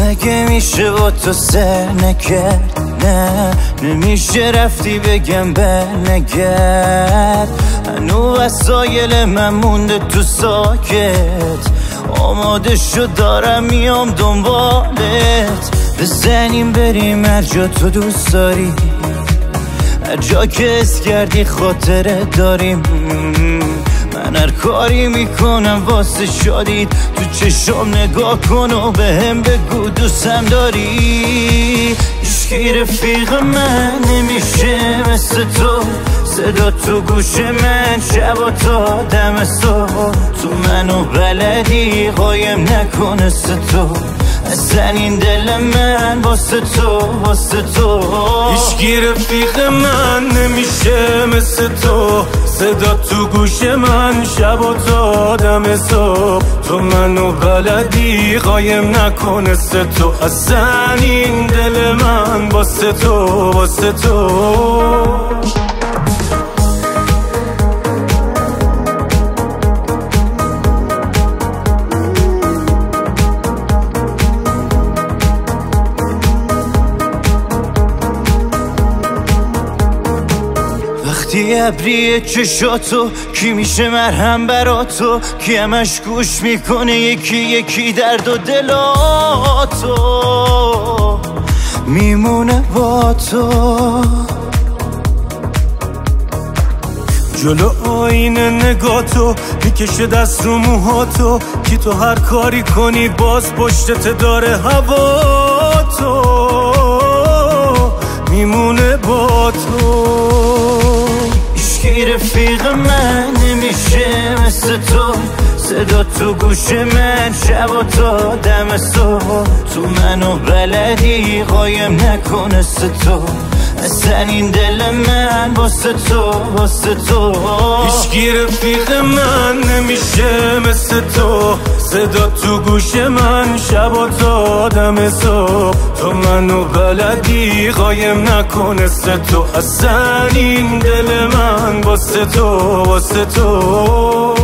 نمیشه با تو سر نکرد نه نمیشه رفتی بگم برنگرد. هنو وسایل من مونده تو ساکت. آماده شد دارم میام دنبالت. بزنیم بریم هر جا تو دوست داری. هر جا که کردی خاطره داریم. من هر کاری می‌کنم واسه شادید تو چشم نگاه کن و به هم بگو دوستم داری. اشکی رفیق من نمیشه مثل تو. صدا تو گوش من شب و تا دم تو منو بلدی قایم نکنه تو. اصلا این دل من واسه تو واسه تو. هیچگی رفیق من نمیشه مثل تو. صدا تو گوش من شب و تا دم صبح. تو منو بلدی قایم نکنه تو. اصلا این دل من واسه تو واسه تو. وقتی ابری چشاتو کی میشه مرهم برا تو کی همش گوش می‌کنه؟ یکی یکی درد و دلاتو. میمونه با تو. جلو آینه نگاه تو می‌کشه دست رو موهاتو. کی تو هر کاری کنی باز پشتت داره هوا تو رفیق من نمیشه مثل تو. صدا تو گوش من شب و تا دم صبح. تو منو بلدی قایم نکنه تو. اصلا این دل من واسه تو واسه تو. هیچگی رفیق من نمیشه مثل تو. صدا تو گوش من شب و تا دم صبح. تو منو بلدی قایم نکنه تو. اصلا این دل من واسه تو واسه تو.